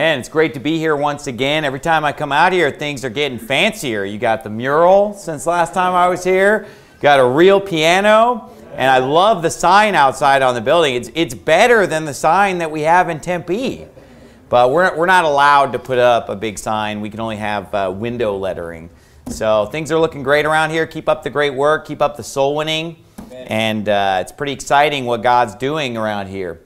Man, it's great to be here once again. Every time I come out here, things are getting fancier. You got the mural since last time I was here, got a real piano, and I love the sign outside on the building. It's, it's better than the sign that we have in Tempe. But we're, we're not allowed to put up a big sign. We can only have uh, window lettering. So things are looking great around here. Keep up the great work. Keep up the soul winning. And uh, it's pretty exciting what God's doing around here.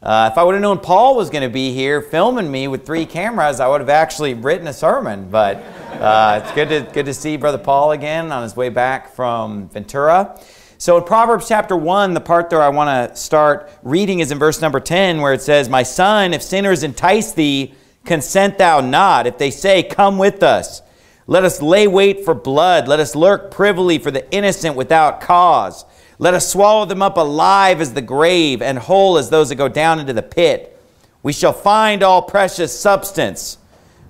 Uh, if I would have known Paul was going to be here filming me with three cameras, I would have actually written a sermon. But uh, it's good to, good to see Brother Paul again on his way back from Ventura. So in Proverbs chapter 1, the part there I want to start reading is in verse number 10, where it says, My son, if sinners entice thee, consent thou not. If they say, Come with us, let us lay wait for blood. Let us lurk privily for the innocent without cause. Let us swallow them up alive as the grave and whole as those that go down into the pit. We shall find all precious substance.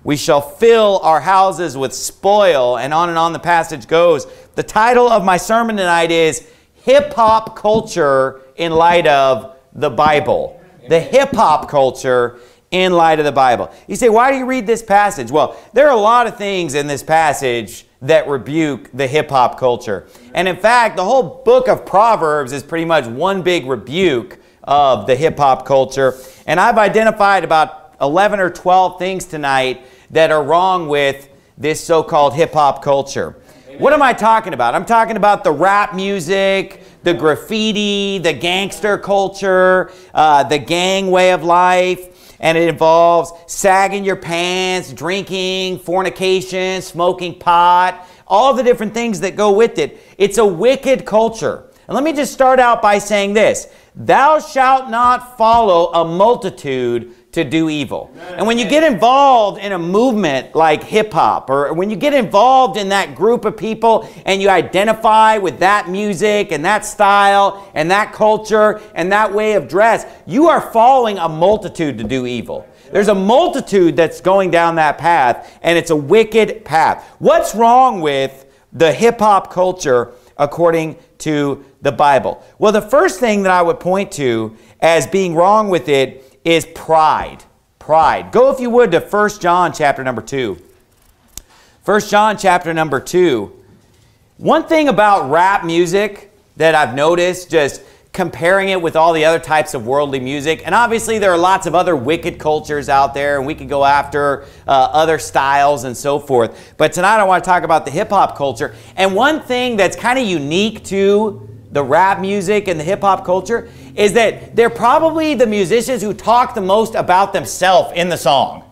We shall fill our houses with spoil. And on and on the passage goes. The title of my sermon tonight is hip hop culture in light of the Bible. The hip hop culture in light of the Bible. You say, why do you read this passage? Well, there are a lot of things in this passage that rebuke the hip hop culture. And in fact, the whole book of Proverbs is pretty much one big rebuke of the hip hop culture. And I've identified about 11 or 12 things tonight that are wrong with this so called hip hop culture. What am I talking about? I'm talking about the rap music, the graffiti, the gangster culture, uh, the gang way of life. And it involves sagging your pants, drinking, fornication, smoking pot, all the different things that go with it. It's a wicked culture. And let me just start out by saying this Thou shalt not follow a multitude to do evil. And when you get involved in a movement like hip hop, or when you get involved in that group of people and you identify with that music and that style and that culture and that way of dress, you are following a multitude to do evil. There's a multitude that's going down that path, and it's a wicked path. What's wrong with the hip hop culture according to the Bible? Well, the first thing that I would point to as being wrong with it is pride. Pride. Go, if you would, to 1 John chapter number 2. 1 John chapter number 2. One thing about rap music that I've noticed, just comparing it with all the other types of worldly music, and obviously there are lots of other wicked cultures out there, and we could go after uh, other styles and so forth. But tonight I want to talk about the hip hop culture. And one thing that's kind of unique to the rap music and the hip hop culture is that they're probably the musicians who talk the most about themselves in the song.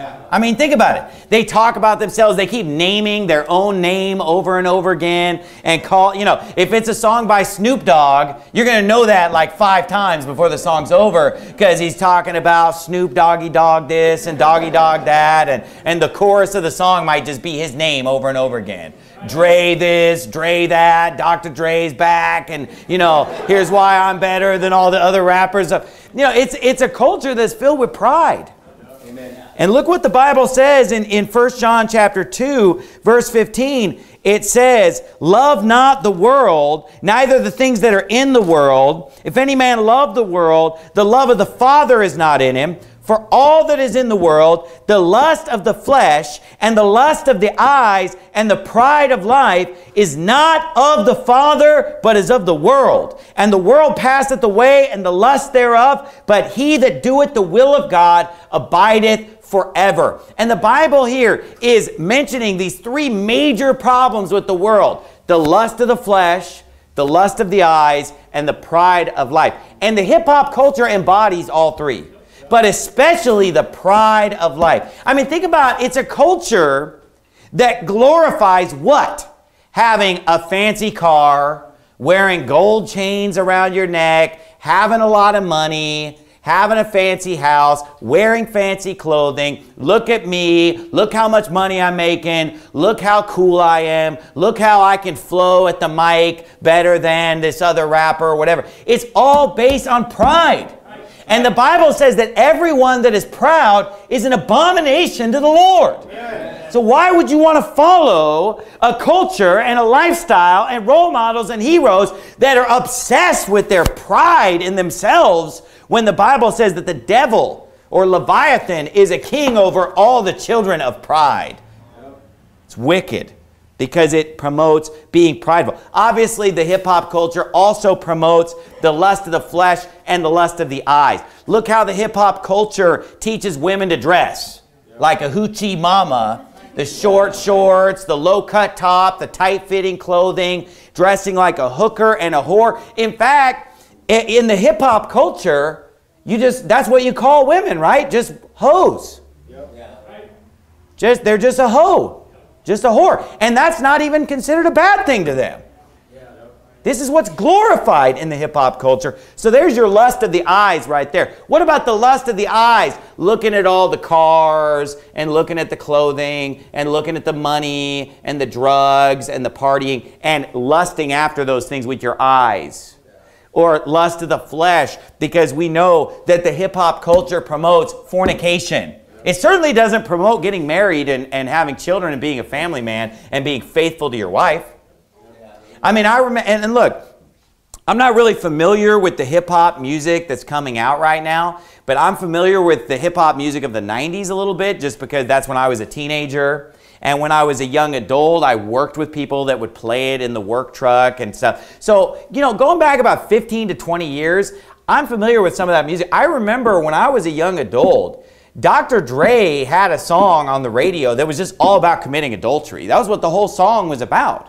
Yeah. I mean, think about it. They talk about themselves. They keep naming their own name over and over again and call, you know, if it's a song by Snoop Dogg, you're going to know that like five times before the song's over because he's talking about Snoop Doggy Dogg this and Doggy Dogg that. And, and the chorus of the song might just be his name over and over again. Dre this, Dre that, Dr. Dre's back, and you know, here's why I'm better than all the other rappers. Of you know, it's it's a culture that's filled with pride. Amen. And look what the Bible says in, in 1 John chapter 2, verse 15. It says, Love not the world, neither the things that are in the world. If any man love the world, the love of the Father is not in him. For all that is in the world, the lust of the flesh, and the lust of the eyes, and the pride of life, is not of the Father, but is of the world. And the world passeth away, and the lust thereof, but he that doeth the will of God abideth forever. And the Bible here is mentioning these three major problems with the world the lust of the flesh, the lust of the eyes, and the pride of life. And the hip hop culture embodies all three but especially the pride of life. I mean, think about it's a culture that glorifies what? Having a fancy car, wearing gold chains around your neck, having a lot of money, having a fancy house, wearing fancy clothing. Look at me. Look how much money I'm making. Look how cool I am. Look how I can flow at the mic better than this other rapper or whatever. It's all based on pride. And the Bible says that everyone that is proud is an abomination to the Lord. So why would you want to follow a culture and a lifestyle and role models and heroes that are obsessed with their pride in themselves when the Bible says that the devil Or Leviathan is a king over all the children of pride. It's wicked because it promotes being prideful. Obviously, the hip hop culture also promotes the lust of the flesh and the lust of the eyes. Look how the hip hop culture teaches women to dress like a hoochie mama. The short shorts, the low cut top, the tight fitting clothing, dressing like a hooker and a whore. In fact, in the hip hop culture, you just that's what you call women, right? Just hoes. Just they're just a hoe. Just a whore. And that's not even considered a bad thing to them. This is what's glorified in the hip hop culture. So there's your lust of the eyes right there. What about the lust of the eyes? Looking at all the cars and looking at the clothing and looking at the money and the drugs and the partying and lusting after those things with your eyes. Or lust of the flesh because we know that the hip hop culture promotes fornication. It certainly doesn't promote getting married and, and having children and being a family man and being faithful to your wife. I mean, I remember, and, and look, I'm not really familiar with the hip hop music that's coming out right now, but I'm familiar with the hip hop music of the 90s a little bit just because that's when I was a teenager. And when I was a young adult, I worked with people that would play it in the work truck and stuff. So, you know, going back about 15 to 20 years, I'm familiar with some of that music. I remember when I was a young adult, Dr. Dre had a song on the radio that was just all about committing adultery. That was what the whole song was about.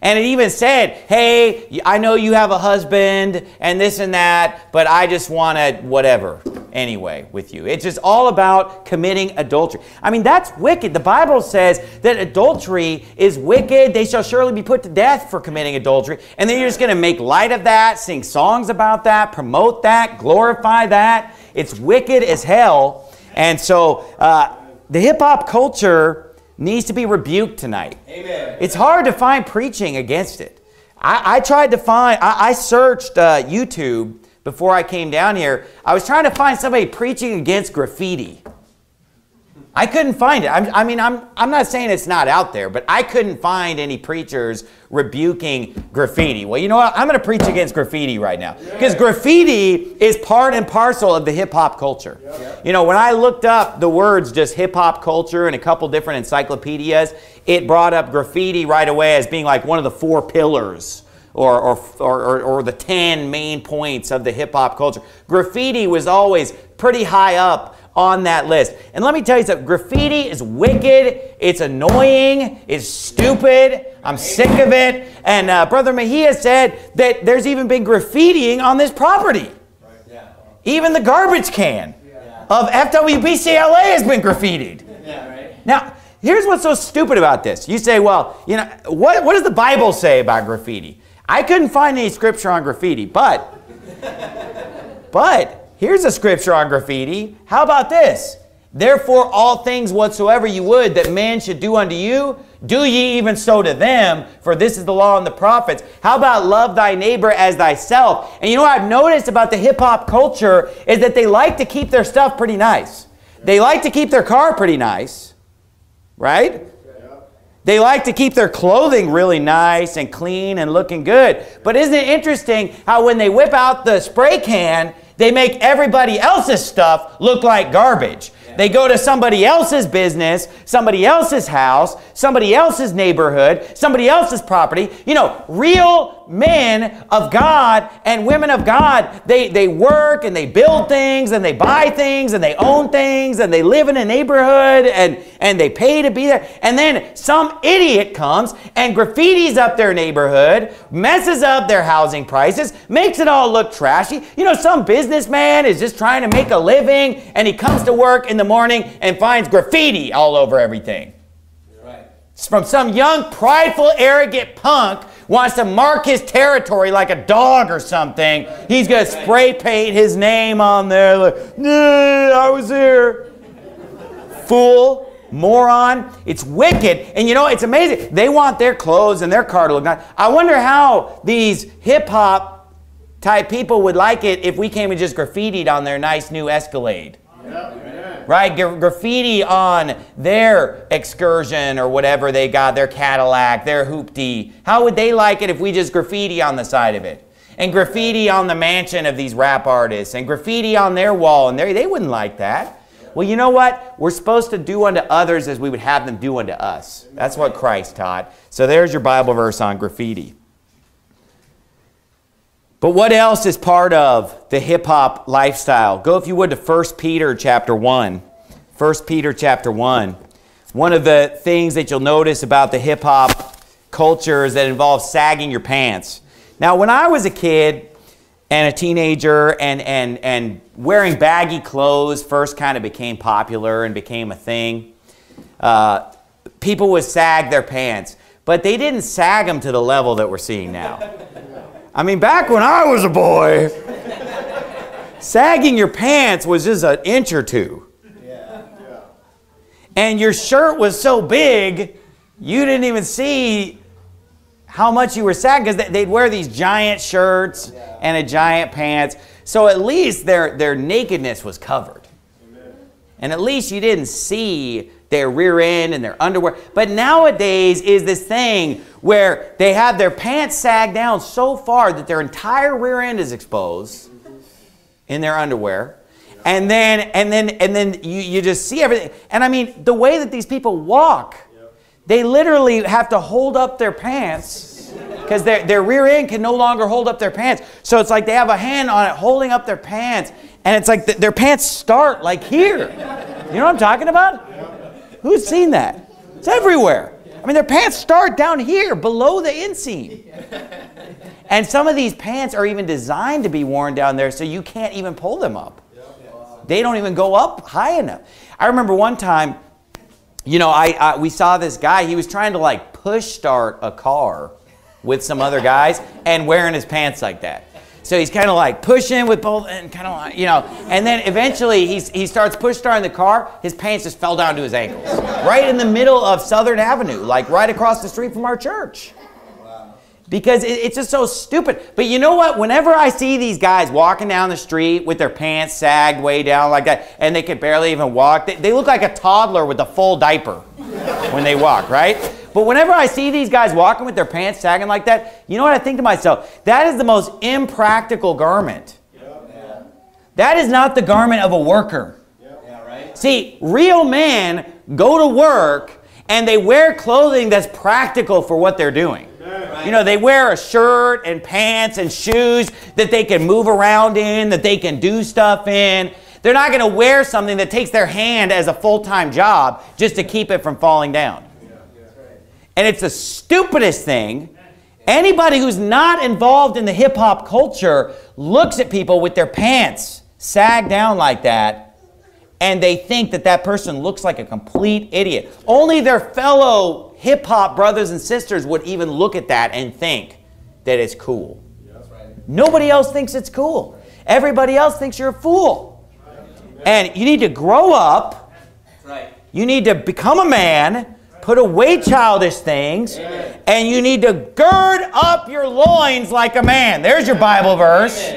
And it even said, hey, I know you have a husband and this and that, but I just want to whatever anyway with you. It's just all about committing adultery. I mean, that's wicked. The Bible says that adultery is wicked. They shall surely be put to death for committing adultery. And then you're just going to make light of that, sing songs about that, promote that, glorify that. It's wicked as hell. And so uh, the hip hop culture needs to be rebuked tonight. Amen. It's hard to find preaching against it. I, I tried to find, I, I searched uh, YouTube before I came down here. I was trying to find somebody preaching against graffiti. I couldn't find it. I'm, i mean, I'm, I'm not saying it's not out there, but I couldn't find any preachers rebuking graffiti. Well, you know what? I'm going to preach against graffiti right now because graffiti is part and parcel of the hip hop culture. You know, when I looked up the words just hip hop culture in a couple different encyclopedias, it brought up graffiti right away as being like one of the four pillars. Or, or, or, or, the 10 main points of the hip hop culture. Graffiti was always pretty high up on that list. And let me tell you something graffiti is wicked, it's annoying, it's stupid. I'm sick of it. And uh, Brother Mejia said that there's even been graffitiing on this property. Even the garbage can of FWBCLA has been graffitied. Now, here's what's so stupid about this. You say, well, you know, what, what does the Bible say about graffiti? I couldn't find any scripture on graffiti, but, but Here's a scripture on graffiti. How about this? Therefore, all things whatsoever you would that man should do unto you, do ye even so to them, for this is the law and the prophets. How about love thy neighbor as thyself? And you know what I've noticed about the hip hop culture is that they like to keep their stuff pretty nice. They like to keep their car pretty nice, right? They like to keep their clothing really nice and clean and looking good. But isn't it interesting how when they whip out the spray can, they make everybody else's stuff look like garbage. They go to somebody else's business, somebody else's house, somebody else's neighborhood, somebody else's property. You know, real men of God and women of God, they, they work and they build things and they buy things and they own things and they live in a neighborhood and, and they pay to be there. And then some idiot comes and graffitis up their neighborhood, messes up their housing prices, makes it all look trashy. You know, some businessman is just trying to make a living and he comes to work in the morning and finds graffiti all over everything. Right. It's from some young, prideful, arrogant punk wants to mark his territory like a dog or something. He's going to spray paint his name on there. Like, I was here. Fool, moron. It's wicked. And you know, it's amazing. They want their clothes and their car to look nice. I wonder how these hip hop type people would like it if we came and just graffitied on their nice new Escalade. Right? graffiti on their excursion or whatever they got, their Cadillac, their hoopty. How would they like it if we just graffiti on the side of it? And graffiti on the mansion of these rap artists and graffiti on their wall and they, they wouldn't like that. Well, you know what? We're supposed to do unto others as we would have them do unto us. That's what Christ taught. So there's your Bible verse on graffiti. But what else is part of the hip hop lifestyle? Go, if you would, to 1 Peter chapter 1. 1 Peter chapter 1. One of the things that you'll notice about the hip hop culture is that involves sagging your pants. Now, when I was a kid and a teenager and, and, and wearing baggy clothes first kind of became popular and became a thing, uh, people would sag their pants. But they didn't sag them to the level that we're seeing now. I mean, back when I was a boy, sagging your pants was just an inch or two. And your shirt was so big, you didn't even see how much you were sagging because they'd wear these giant shirts and a giant pants. So at least their, their nakedness was covered. And at least you didn't see their rear end and their underwear. But nowadays is this thing where they have their pants sagged down so far that their entire rear end is exposed in their underwear. And then and then and then you, you just see everything. And I mean the way that these people walk, they literally have to hold up their pants because their, their rear end can no longer hold up their pants. So it's like they have a hand on it holding up their pants. And it's like the, their pants start like here. You know what I'm talking about? Who's seen that? It's everywhere. I mean, their pants start down here below the inseam. And some of these pants are even designed to be worn down there so you can't even pull them up. They don't even go up high enough. I remember one time, you know, I, I we saw this guy, he was trying to like push start a car with some other guys and wearing his pants like that. So he's kind of like pushing with both and kind of like, you know, and then eventually he's, he starts push starting the car. His pants just fell down to his ankles. Right in the middle of Southern Avenue, like right across the street from our church. Because it's just so stupid. But you know what? Whenever I see these guys walking down the street with their pants sagged way down like that, and they can barely even walk, they, they look like a toddler with a full diaper when they walk, right? But whenever I see these guys walking with their pants sagging like that, you know what I think to myself? That is the most impractical garment. That is not the garment of a worker. See, real men go to work and they wear clothing that's practical for what they're doing. You know, they wear a shirt and pants and shoes that they can move around in, that they can do stuff in. They're not going to wear something that takes their hand as a full time job just to keep it from falling down. And it's the stupidest thing. Anybody who's not involved in the hip hop culture looks at people with their pants sag down like that and they think that that person looks like a complete idiot. Only their fellow hip hop brothers and sisters would even look at that and think that it's cool. Nobody else thinks it's cool. Everybody else thinks you're a fool. And you need to grow up. You need to become a man Put away childish things, and you need to gird up your loins like a man. There's your Bible verse.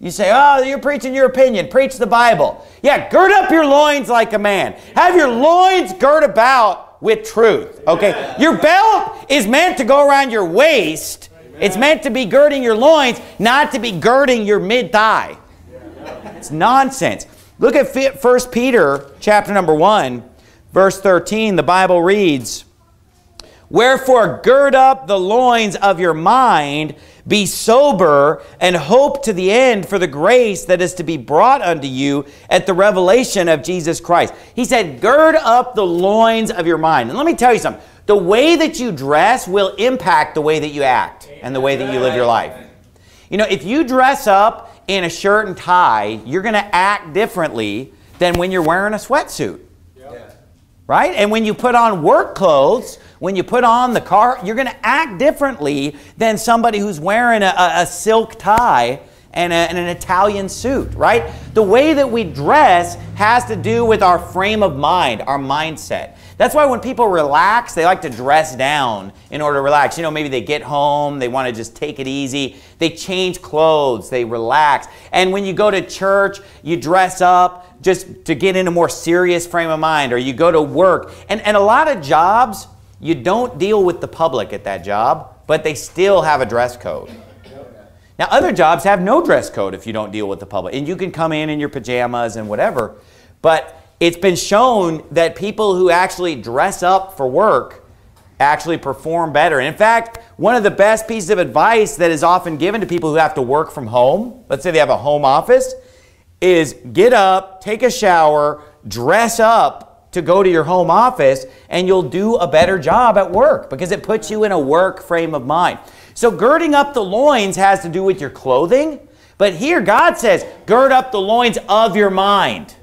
You say, oh, you're preaching your opinion. Preach the Bible. Yeah, gird up your loins like a man. Have your loins girt about with truth. Okay? Your belt is meant to go around your waist. It's meant to be girding your loins, not to be girding your mid thigh. It's nonsense. Look at 1 Peter chapter number 1 Verse 13, the Bible reads, Wherefore gird up the loins of your mind, be sober, and hope to the end for the grace that is to be brought unto you at the revelation of Jesus Christ. He said, Gird up the loins of your mind. And let me tell you something the way that you dress will impact the way that you act and the way that you live your life. You know, if you dress up in a shirt and tie, you're going to act differently than when you're wearing a sweatsuit right? And when you put on work clothes, when you put on the car, you're going to act differently than somebody who's wearing a, a silk tie and, a, and, an Italian suit, right? The way that we dress has to do with our frame of mind, our mindset. That's why when people relax, they like to dress down in order to relax. You know, maybe they get home, they want to just take it easy. They change clothes, they relax. And when you go to church, you dress up just to get in a more serious frame of mind, or you go to work. And, and a lot of jobs, you don't deal with the public at that job, but they still have a dress code. Now, other jobs have no dress code if you don't deal with the public. And you can come in in your pajamas and whatever. But it's been shown that people who actually dress up for work actually perform better. In fact, one of the best pieces of advice that is often given to people who have to work from home, let's say they have a home office, is get up, take a shower, dress up to go to your home office, and you'll do a better job at work because it puts you in a work frame of mind. So, girding up the loins has to do with your clothing, but here God says, gird up the loins of your mind.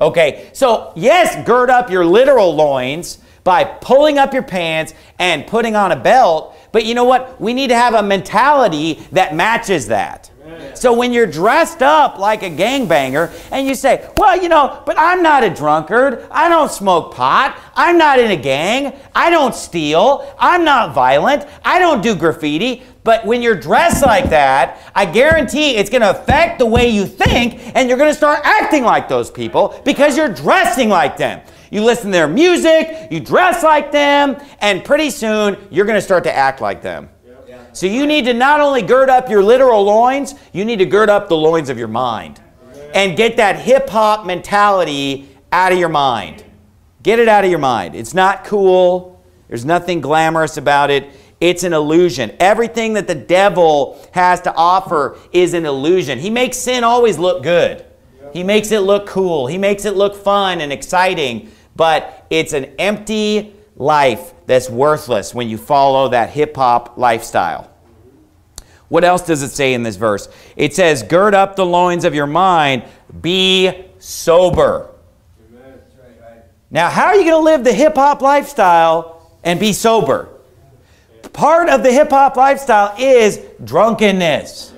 Okay, so yes, gird up your literal loins by pulling up your pants and putting on a belt, but you know what? We need to have a mentality that matches that. So when you're dressed up like a gangbanger and you say, well, you know, but I'm not a drunkard. I don't smoke pot. I'm not in a gang. I don't steal. I'm not violent. I don't do graffiti. But when you're dressed like that, I guarantee it's going to affect the way you think and you're going to start acting like those people because you're dressing like them. You listen to their music, you dress like them, and pretty soon you're going to start to act like them. So you need to not only gird up your literal loins, you need to gird up the loins of your mind and get that hip hop mentality out of your mind. Get it out of your mind. It's not cool. There's nothing glamorous about it. It's an illusion. Everything that the devil has to offer is an illusion. He makes sin always look good. He makes it look cool. He makes it look fun and exciting, but it's an empty life that's worthless when you follow that hip hop lifestyle. What else does it say in this verse? It says, Gird up the loins of your mind, be sober. Now, how are you going to live the hip hop lifestyle and be sober? Part of the hip hop lifestyle is drunkenness.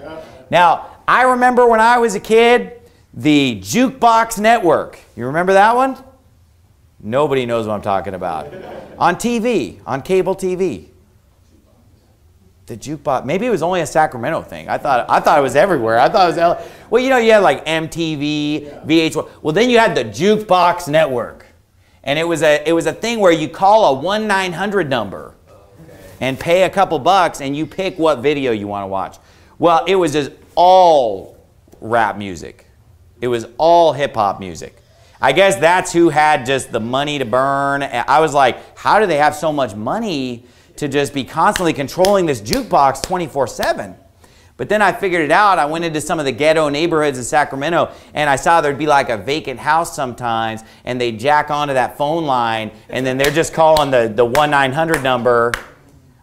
Now, I remember when I was a kid, the Jukebox Network. You remember that one? Nobody knows what I'm talking about. on TV, on cable TV. The jukebox. Maybe it was only a Sacramento thing. I thought I thought it was everywhere. I thought it was L well, you know, you had like MTV, VH1. Well, then you had the Jukebox Network, and it was a it was a thing where you call a one nine hundred number, and pay a couple bucks, and you pick what video you want to watch. Well, it was just all rap music. It was all hip hop music. I guess that's who had just the money to burn. I was like, how do they have so much money to just be constantly controlling this jukebox 24 7? But then I figured it out. I went into some of the ghetto neighborhoods in Sacramento and I saw there'd be like a vacant house sometimes and they jack onto that phone line and then they're just calling the, the 1 900 number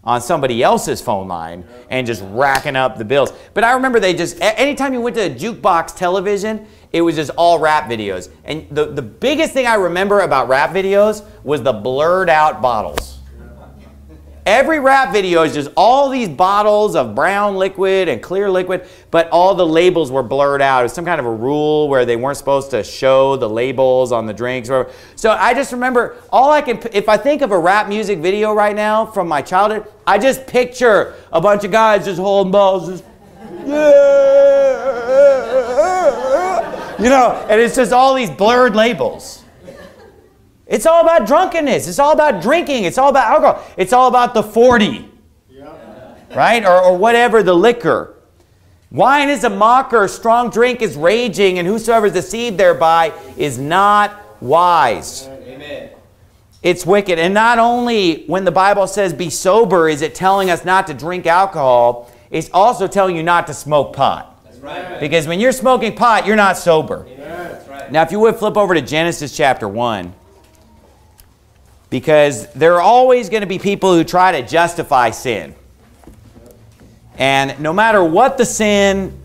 on somebody else's phone line and just racking up the bills. But I remember they just, anytime you went to a jukebox television, it was just all rap videos. And the, the biggest thing I remember about rap videos was the blurred out bottles. Every rap video is just all these bottles of brown liquid and clear liquid, but all the labels were blurred out. It was some kind of a rule where they weren't supposed to show the labels on the drinks. So I just remember all I can, if I think of a rap music video right now from my childhood, I just picture a bunch of guys just holding bottles, just, yeah, you know, and it's just all these blurred labels. It's all about drunkenness. It's all about drinking. It's all about alcohol. It's all about the 40, right? Or, or whatever the liquor. Wine is a mocker, strong drink is raging, and whosoever is deceived thereby is not wise. Amen. It's wicked. And not only when the Bible says be sober is it telling us not to drink alcohol, it's also telling you not to smoke pot. Right. Because when you're smoking pot, you're not sober. Right. Now, if you would flip over to Genesis chapter 1 because there are always going to be people who try to justify sin. And no matter what the sin,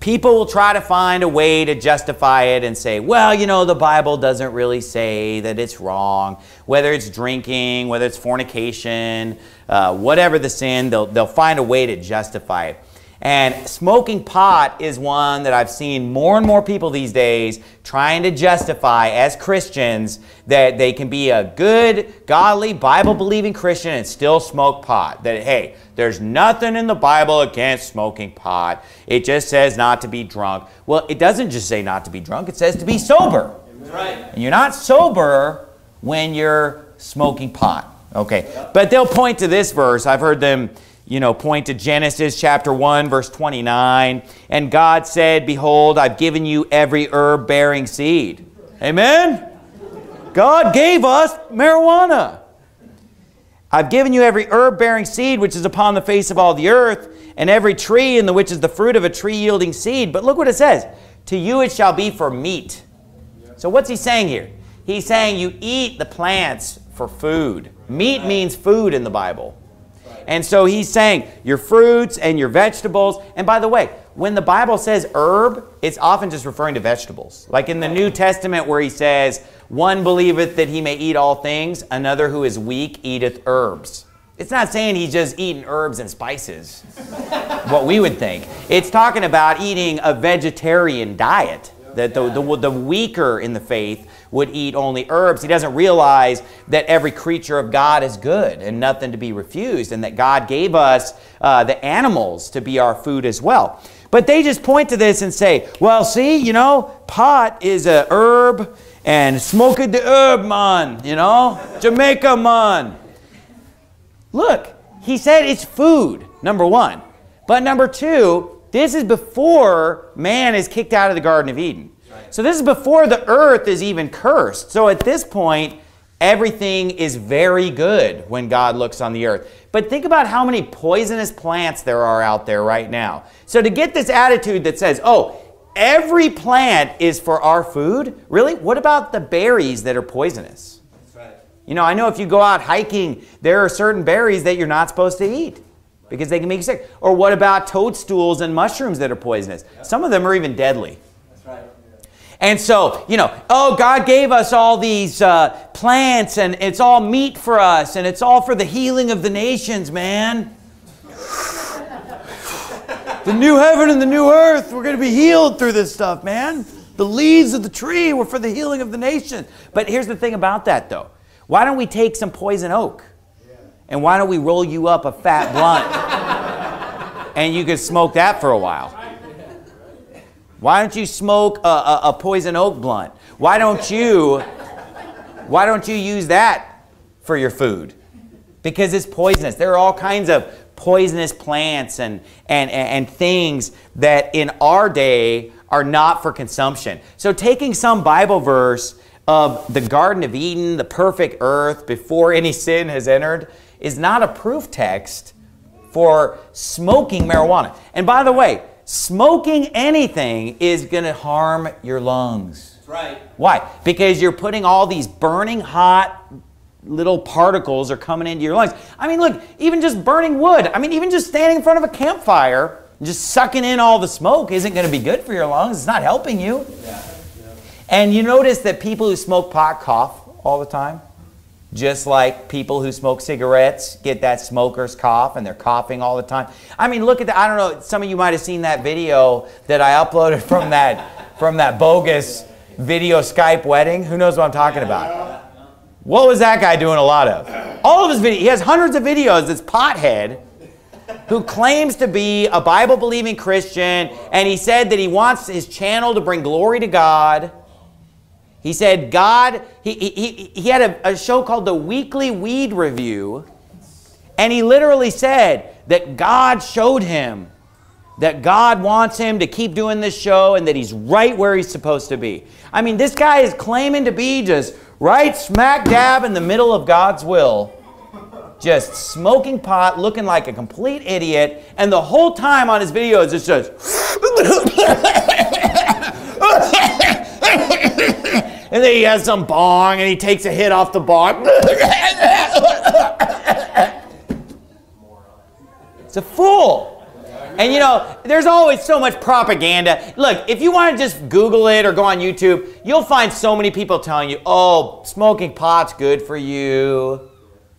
people will try to find a way to justify it and say, well, you know, the Bible doesn't really say that it's wrong. Whether it's drinking, whether it's fornication, uh, whatever the sin, they'll, they'll find a way to justify it. And smoking pot is one that I've seen more and more people these days trying to justify as Christians that they can be a good, godly, Bible believing Christian and still smoke pot. That, hey, there's nothing in the Bible against smoking pot. It just says not to be drunk. Well, it doesn't just say not to be drunk, it says to be sober. Right. And you're not sober when you're smoking pot. Okay. But they'll point to this verse. I've heard them you know, point to Genesis chapter 1, verse 29. And God said, Behold, I've given you every herb bearing seed. Amen? God gave us marijuana. I've given you every herb bearing seed which is upon the face of all the earth, and every tree in the which is the fruit of a tree yielding seed. But look what it says To you it shall be for meat. So what's he saying here? He's saying you eat the plants for food. Meat means food in the Bible. And so he's saying your fruits and your vegetables. And by the way, when the Bible says herb, it's often just referring to vegetables. Like in the New Testament, where he says, One believeth that he may eat all things, another who is weak eateth herbs. It's not saying he's just eating herbs and spices, what we would think. It's talking about eating a vegetarian diet that the, the, the, weaker in the faith would eat only herbs. He doesn't realize that every creature of God is good and nothing to be refused, and that God gave us uh, the animals to be our food as well. But they just point to this and say, well, see, you know, pot is a herb, and smoke the herb, man, you know, Jamaica, man. Look, he said it's food, number one. But number two, this is before man is kicked out of the Garden of Eden. So this is before the earth is even cursed. So at this point, everything is very good when God looks on the earth. But think about how many poisonous plants there are out there right now. So to get this attitude that says, oh, every plant is for our food, really? What about the berries that are poisonous? You know, I know if you go out hiking, there are certain berries that you're not supposed to eat because they can make you sick. Or what about toadstools and mushrooms that are poisonous? Yep. Some of them are even deadly. That's right. And so, you know, oh, God gave us all these uh, plants and it's all meat for us and it's all for the healing of the nations, man. the new heaven and the new earth, we're going to be healed through this stuff, man. The leaves of the tree were for the healing of the nation. But here's the thing about that, though. Why don't we take some poison oak? And why don't we roll you up a fat blunt and you could smoke that for a while? Why don't you smoke a, a, a, poison oak blunt? Why don't you why don't you use that for your food? Because it's poisonous. There are all kinds of poisonous plants and, and, and things that in our day are not for consumption. So taking some Bible verse of the Garden of Eden, the perfect earth, before any sin has entered, is not a proof text for smoking marijuana. And by the way, smoking anything is going to harm your lungs. That's right. Why? Because you're putting all these burning hot little particles are coming into your lungs. I mean, look, even just burning wood, I mean, even just standing in front of a campfire and just sucking in all the smoke isn't going to be good for your lungs. It's not helping you. Yeah. Yeah. And you notice that people who smoke pot cough all the time just like people who smoke cigarettes get that smoker's cough and they're coughing all the time. I mean, look at that. I don't know, some of you might have seen that video that I uploaded from that from that bogus video Skype wedding. Who knows what I'm talking about? What was that guy doing a lot of? All of his videos. He has hundreds of videos. This pothead who claims to be a Bible believing Christian and he said that he wants his channel to bring glory to God he said God, he, he, he had a, a show called the Weekly Weed Review, and he literally said that God showed him that God wants him to keep doing this show and that he's right where he's supposed to be. I mean, this guy is claiming to be just right smack dab in the middle of God's will, just smoking pot, looking like a complete idiot, and the whole time on his videos it's just. and then he has some bong and he takes a hit off the bong. it's a fool. And you know, there's always so much propaganda. Look, if you want to just Google it or go on YouTube, you'll find so many people telling you, oh, smoking pot's good for you.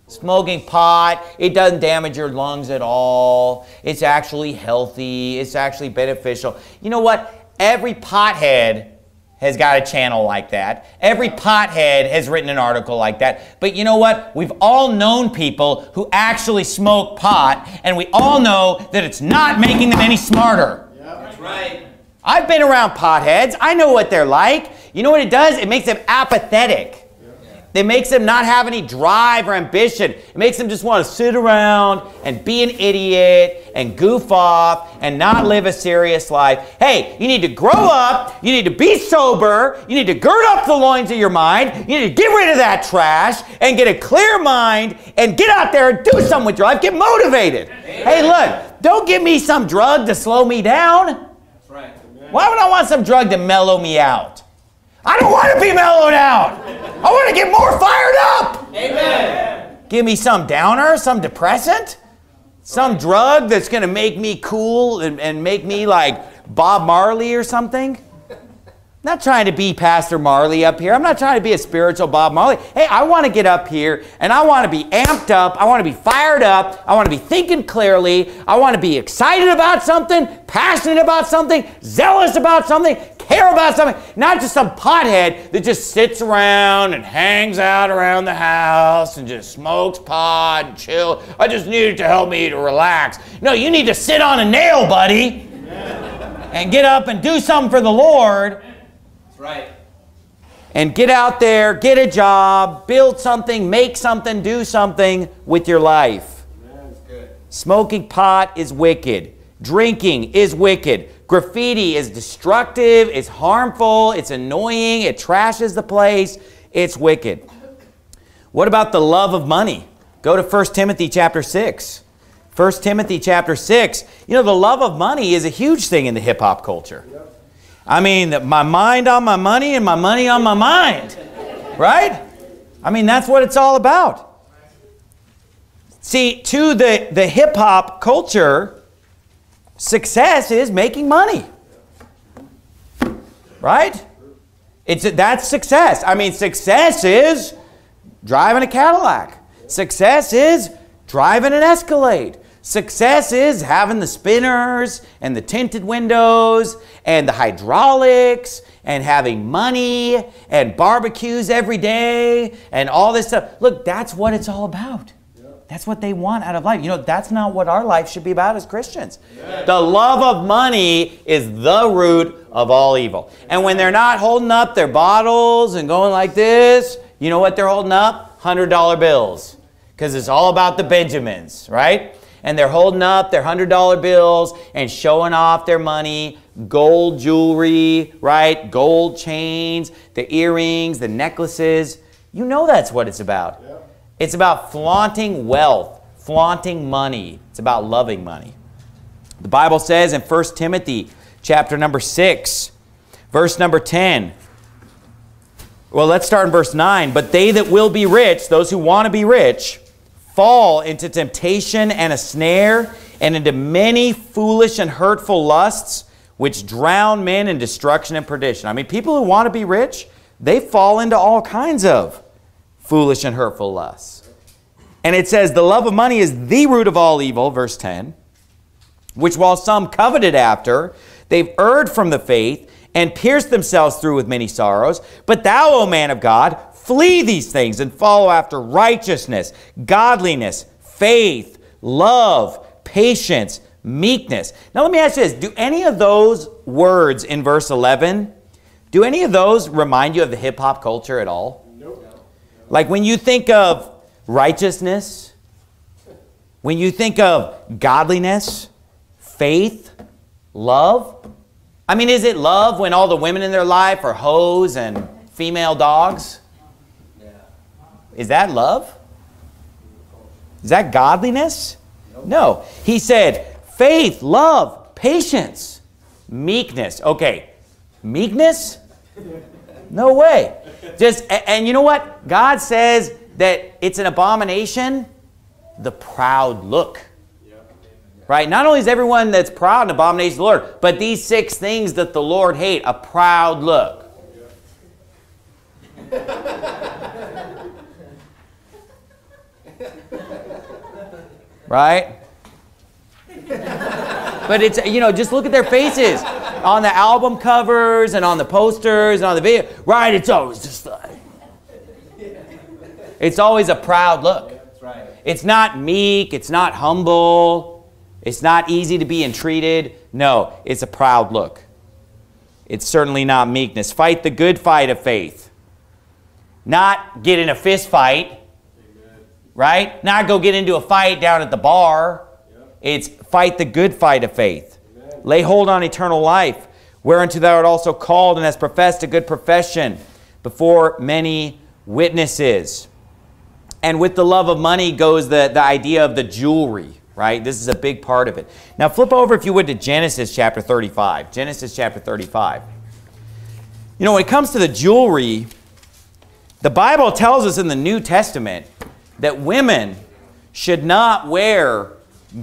Smoking pot, it doesn't damage your lungs at all. It's actually healthy. It's actually beneficial. You know what? Every pothead has got a channel like that. Every pothead has written an article like that. But you know what? We've all known people who actually smoke pot, and we all know that it's not making them any smarter. Yep. That's right. I've been around potheads. I know what they're like. You know what it does? It makes them apathetic. It makes them not have any drive or ambition. It makes them just want to sit around and be an idiot and goof off and not live a serious life. Hey, you need to grow up. You need to be sober. You need to gird up the loins of your mind. You need to get rid of that trash and get a clear mind and get out there and do something with your life. Get motivated. Hey, look, don't give me some drug to slow me down. Why would I want some drug to mellow me out? I don't want to be mellowed out. I want to get more fired up. Amen. Give me some downer, some depressant, some drug that's going to make me cool and, and make me like Bob Marley or something. Not trying to be Pastor Marley up here. I'm not trying to be a spiritual Bob Marley. Hey, I want to get up here and I want to be amped up. I want to be fired up. I want to be thinking clearly. I want to be excited about something, passionate about something, zealous about something, care about something. Not just some pothead that just sits around and hangs out around the house and just smokes pot and chill. I just needed to help me to relax. No, you need to sit on a nail, buddy, and get up and do something for the Lord right. and get out there, get a job, build something, make something, do something with your life. That's good. Smoking pot is wicked. Drinking is wicked. Graffiti is destructive, it's harmful, it's annoying, it trashes the place, it's wicked. What about the love of money? Go to 1 Timothy chapter 6. 1 Timothy chapter 6. You know, the love of money is a huge thing in the hip hop culture. I mean, my mind on my money and my money on my mind. Right? I mean, that's what it's all about. See, to the, the hip hop culture, success is making money. Right? It's that's success. I mean, success is driving a Cadillac. Success is driving an Escalade. Success is having the spinners and the tinted windows and the hydraulics and having money and barbecues every day and all this stuff. Look, that's what it's all about. That's what they want out of life. You know, that's not what our life should be about as Christians. The love of money is the root of all evil. And when they're not holding up their bottles and going like this, you know what they're holding up? $100 bills. Because it's all about the Benjamins, right? And they're holding up their $100 bills and showing off their money, gold jewelry, right? Gold chains, the earrings, the necklaces. You know that's what it's about. It's about flaunting wealth, flaunting money. It's about loving money. The Bible says in 1 Timothy chapter number 6, verse number 10. Well, let's start in verse 9. But they that will be rich, those who want to be rich, fall into temptation and a snare, and into many foolish and hurtful lusts, which drown men in destruction and perdition. I mean, people who want to be rich, they fall into all kinds of foolish and hurtful lusts. And it says, The love of money is the root of all evil, verse 10, which while some coveted after, they've erred from the faith and pierced themselves through with many sorrows. But thou, O man of God, flee these things and follow after righteousness, godliness, faith, love, patience, meekness. Now let me ask you this. Do any of those words in verse 11, do any of those remind you of the hip hop culture at all? Like when you think of righteousness, when you think of godliness, faith, love, I mean, is it love when all the women in their life are hoes and female dogs? Is that love? Is that godliness? No. He said faith, love, patience, meekness. Okay, meekness? No way. Just and you know what? God says that it's an abomination the proud look. Right? Not only is everyone that's proud an abomination to the Lord, but these six things that the Lord hate, a proud look. right? but it's, you know, just look at their faces on the album covers and on the posters and on the video. Right? It's always just like, it's always a proud look. Right. It's not meek, it's not humble, it's not easy to be entreated. No, it's a proud look. It's certainly not meekness. Fight the good fight of faith. not get in a fist fight, right? Not go get into a fight down at the bar. It's fight the good fight of faith. Lay hold on eternal life, whereunto thou art also called and hast professed a good profession before many witnesses. And with the love of money goes the, the idea of the jewelry, right? This is a big part of it. Now flip over, if you would, to Genesis chapter 35. Genesis chapter 35. You know, when it comes to the jewelry, the Bible tells us in the New Testament that women should not wear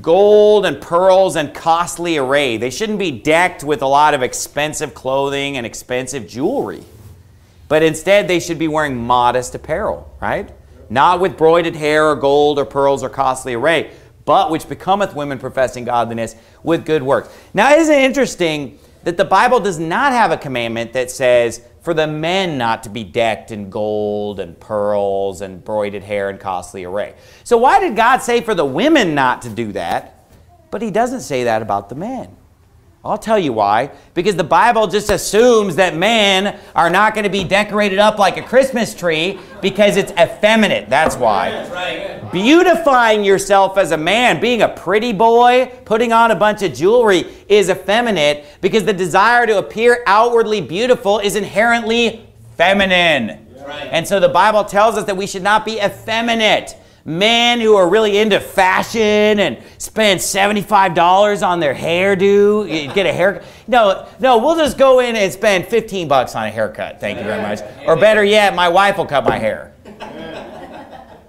gold and pearls and costly array. They shouldn't be decked with a lot of expensive clothing and expensive jewelry. But instead, they should be wearing modest apparel, right? Not with broided hair or gold or pearls or costly array, but which becometh women professing godliness with good works. Now, isn't it interesting that the Bible does not have a commandment that says for the men not to be decked in gold and pearls and broided hair and costly array. So, why did God say for the women not to do that, but He doesn't say that about the men? I'll tell you why. Because the Bible just assumes that men are not going to be decorated up like a Christmas tree because it's effeminate. That's why. That's right. Beautifying yourself as a man, being a pretty boy, putting on a bunch of jewelry is effeminate because the desire to appear outwardly beautiful is inherently feminine. right. And so the Bible tells us that we should not be effeminate. Men who are really into fashion and spend $75 on their hairdo, get a haircut. No, no, we'll just go in and spend 15 bucks on a haircut. Thank you very much. Or better yet, my wife will cut my hair.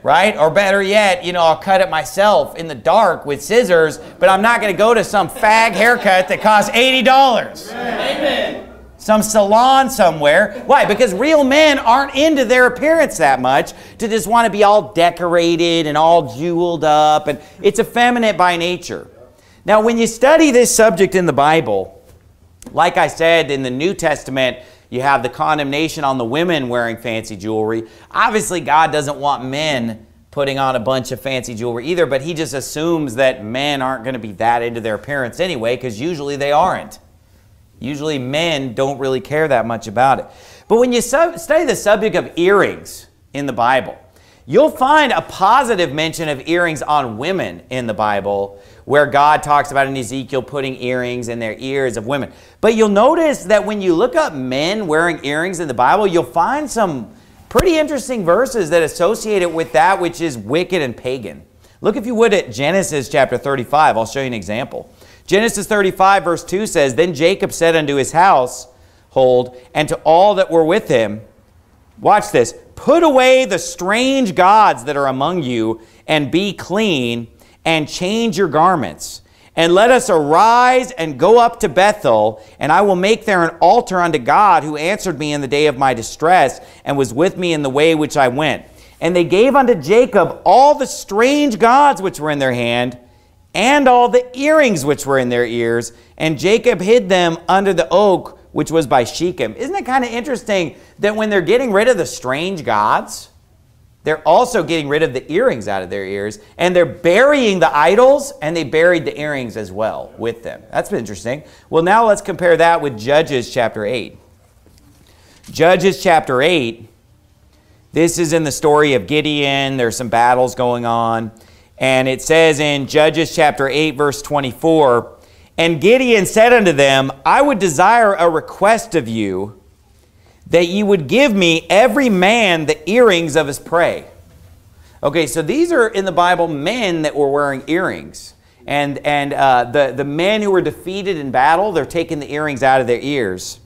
Right? Or better yet, you know, I'll cut it myself in the dark with scissors, but I'm not going to go to some fag haircut that costs $80 Amen. Some salon somewhere. Why? Because real men aren't into their appearance that much to just want to be all decorated and all jeweled up, and it's effeminate by nature. Now, when you study this subject in the Bible, like I said, in the New Testament, you have the condemnation on the women wearing fancy jewelry. Obviously, God doesn't want men putting on a bunch of fancy jewelry either, but He just assumes that men aren't going to be that into their appearance anyway, because usually they aren't. Usually men don't really care that much about it. But when you study the subject of earrings in the Bible, you'll find a positive mention of earrings on women in the Bible, where God talks about in Ezekiel putting earrings in their ears of women. But you'll notice that when you look up men wearing earrings in the Bible, you'll find some pretty interesting verses that associate it with that which is wicked and pagan. Look, if you would, at Genesis chapter 35. I'll show you an example. Genesis 35, verse 2 says, Then Jacob said unto his household and to all that were with him, Watch this. Put away the strange gods that are among you, and be clean, and change your garments. And let us arise and go up to Bethel, and I will make there an altar unto God, who answered me in the day of my distress, and was with me in the way which I went. And they gave unto Jacob all the strange gods which were in their hand, and all the earrings which were in their ears, and Jacob hid them under the oak which was by Shechem. Isn't it kind of interesting that when they're getting rid of the strange gods, they're also getting rid of the earrings out of their ears, and they're burying the idols, and they buried the earrings as well with them. That's interesting. Well, now let's compare that with Judges chapter 8. Judges chapter 8, this is in the story of Gideon. There's some battles going on. And it says in Judges chapter 8, verse 24, And Gideon said unto them, I would desire a request of you that ye would give me every man the earrings of his prey. Okay, so these are in the Bible men that were wearing earrings. And, and uh, the, the men who were defeated in battle, they're taking the earrings out of their ears.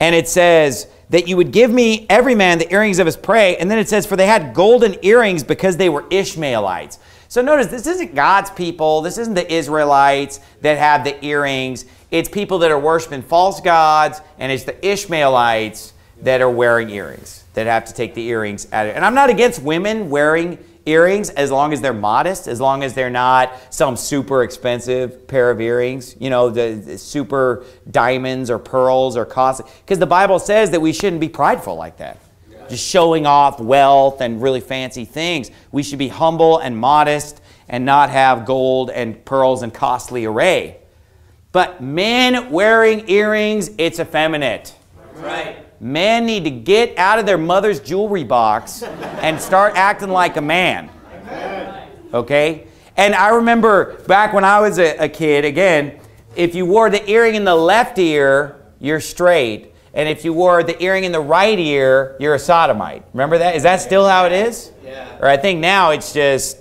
And it says that you would give me every man the earrings of his prey. And then it says, for they had golden earrings because they were Ishmaelites. So notice this isn't God's people. This isn't the Israelites that have the earrings. It's people that are worshiping false gods, and it's the Ishmaelites that are wearing earrings that have to take the earrings out. of And I'm not against women wearing earrings as long as they're modest, as long as they're not some super expensive pair of earrings, you know, the, the super diamonds or pearls or costly. Because the Bible says that we shouldn't be prideful like that just showing off wealth and really fancy things. We should be humble and modest and not have gold and pearls and costly array. But men wearing earrings, it's effeminate. Right. men need to get out of their mother's jewelry box and start acting like a man. Okay? And I remember back when I was a, a kid, again, if you wore the earring in the left ear, you're straight. And if you wore the earring in the right ear, you're a sodomite. Remember that? Is that still how it is? Yeah. Or I think now it's just